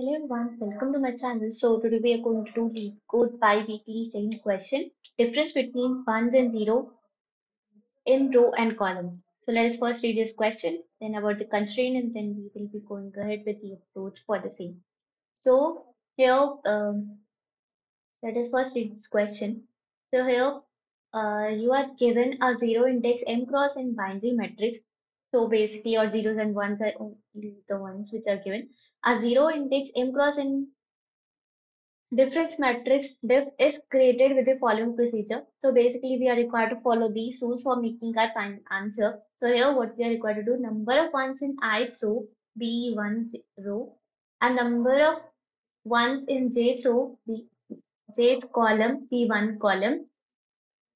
Hello everyone, welcome to my channel. So today we are going to do the code bi-weekly second question. Difference between ones and zero in row and column. So let us first read this question, then about the constraint, and then we will be going ahead with the approach for the same. So here, um, let us first read this question. So here, uh, you are given a zero index m cross in binary matrix so basically your zeros and ones are only the ones which are given. A zero index m cross in difference matrix diff is created with the following procedure. So basically we are required to follow these rules for making our final answer. So here what we are required to do number of ones in i row be one row and number of ones in j row be jth column be one column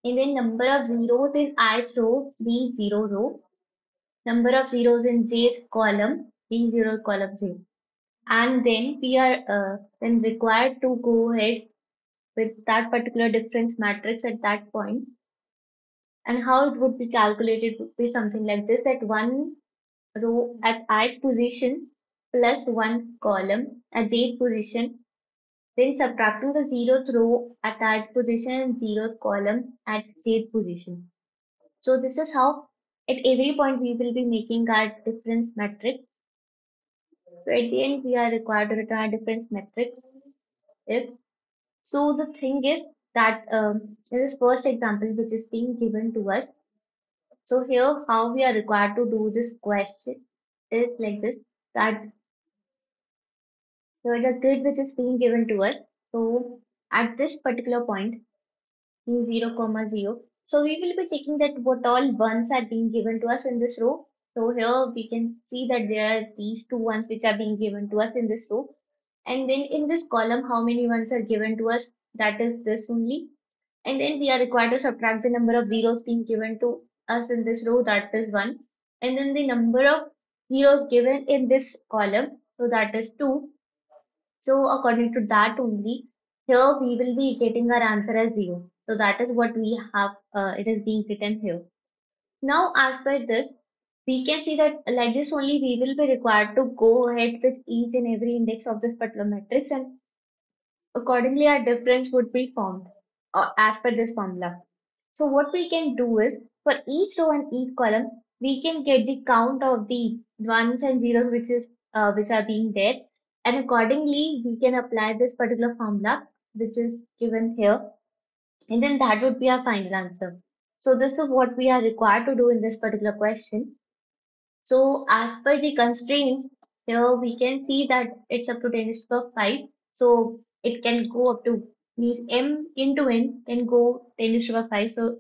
and then number of zeros in i row be zero row number of zeros in jth column b0 column j. And then we are uh, then required to go ahead with that particular difference matrix at that point. And how it would be calculated would be something like this that one row at ith position plus one column at jth position then subtracting the zeroth row at ith position and zeroth column at jth position. So this is how at every point we will be making our difference matrix. So at the end we are required to return a difference matrix if so the thing is that um, in this first example which is being given to us so here how we are required to do this question is like this that so the grid which is being given to us so at this particular point in 0 comma 0 so we will be checking that what all ones are being given to us in this row. So here we can see that there are these two ones which are being given to us in this row. And then in this column, how many ones are given to us? That is this only. And then we are required to subtract the number of zeros being given to us in this row, that is 1. And then the number of zeros given in this column, so that is 2. So according to that only, here we will be getting our answer as 0. So that is what we have, uh, it is being written here. Now as per this, we can see that like this only we will be required to go ahead with each and every index of this particular matrix and accordingly our difference would be formed uh, as per this formula. So what we can do is for each row and each column, we can get the count of the ones and zeros which is uh, which are being there and accordingly we can apply this particular formula which is given here and then that would be our final answer. So this is what we are required to do in this particular question. So as per the constraints, here we can see that it's up to 10 to 5. So it can go up to means m into n can go 10 to the power 5. So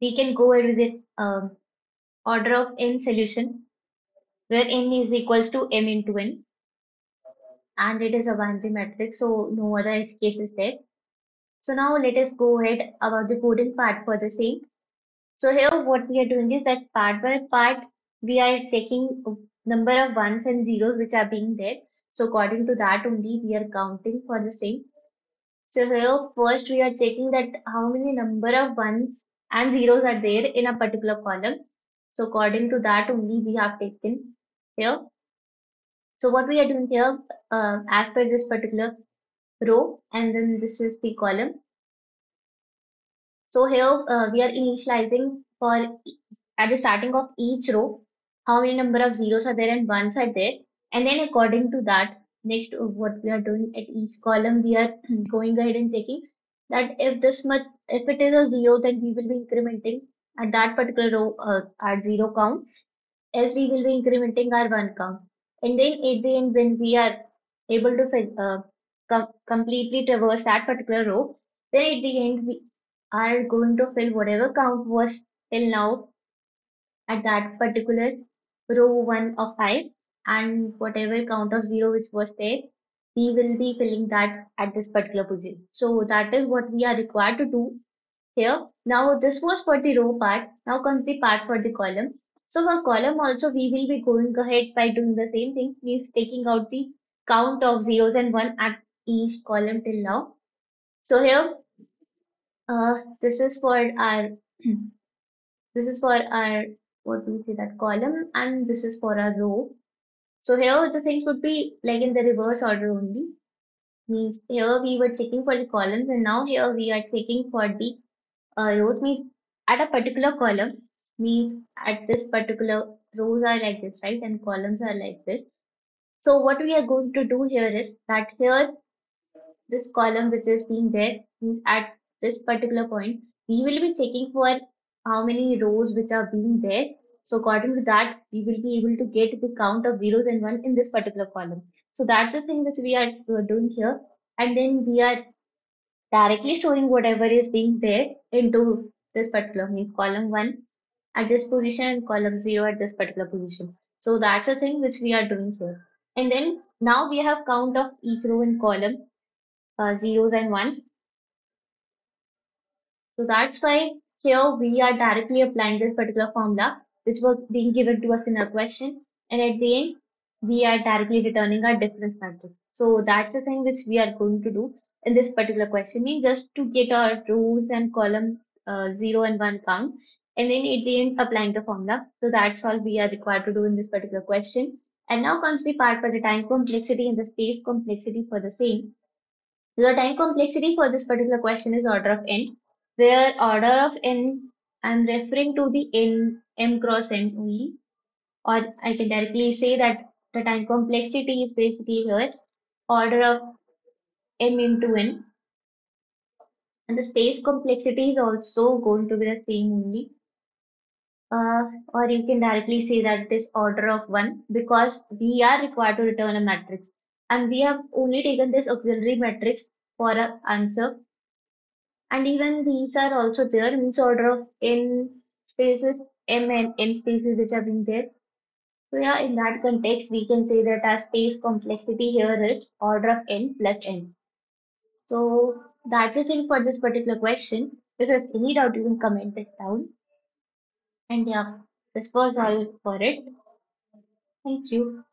we can go ahead with the um, order of n solution where n is equals to m into n and it is a binary matrix so no other case is there so now let us go ahead about the coding part for the same. So here what we are doing is that part by part we are checking number of ones and zeros which are being there. So according to that only we are counting for the same. So here first we are checking that how many number of ones and zeros are there in a particular column. So according to that only we have taken here. So what we are doing here uh, as per this particular row and then this is the column. So here uh, we are initializing for at the starting of each row how many number of zeros are there and ones are there. And then according to that next uh, what we are doing at each column we are going ahead and checking that if this much if it is a zero then we will be incrementing at that particular row uh, our zero count. As we will be incrementing our one count. And then at the end when we are able to uh, com completely traverse that particular row, then at the end we are going to fill whatever count was till now at that particular row 1 of 5 and whatever count of 0 which was there we will be filling that at this particular position. So that is what we are required to do here. Now this was for the row part. Now comes the part for the column. So for column also we will be going ahead by doing the same thing. Means taking out the count of zeros and 1 at each column till now. So here, uh, this is for our, this is for our, what do we say that column and this is for our row. So here the things would be like in the reverse order only. Means here we were checking for the columns and now here we are checking for the uh, rows means at a particular column means at this particular rows are like this right and columns are like this so what we are going to do here is that here this column which is being there means at this particular point we will be checking for how many rows which are being there so according to that we will be able to get the count of zeros and one in this particular column so that's the thing which we are uh, doing here and then we are directly showing whatever is being there into this particular means column 1 at this position and column 0 at this particular position. So that's the thing which we are doing here. And then now we have count of each row and column uh, zeros and ones. So that's why here we are directly applying this particular formula which was being given to us in our question and at the end we are directly returning our difference matrix. So that's the thing which we are going to do in this particular question just to get our rows and column uh, 0 and 1 count and then at the end applying the formula. So that's all we are required to do in this particular question. And now comes the part for the time complexity and the space complexity for the same. The time complexity for this particular question is order of n, where order of n I'm referring to the n m cross n only, or I can directly say that the time complexity is basically here. Order of m into n. And the space complexity is also going to be the same only. Uh, or you can directly say that it is order of 1 because we are required to return a matrix and we have only taken this auxiliary matrix for our answer and even these are also there means order of n spaces m and n spaces which are being there so yeah in that context we can say that our space complexity here is order of n plus n so that's the thing for this particular question. If you have any doubt, you can comment it down. And yeah, this was all for it. Thank you.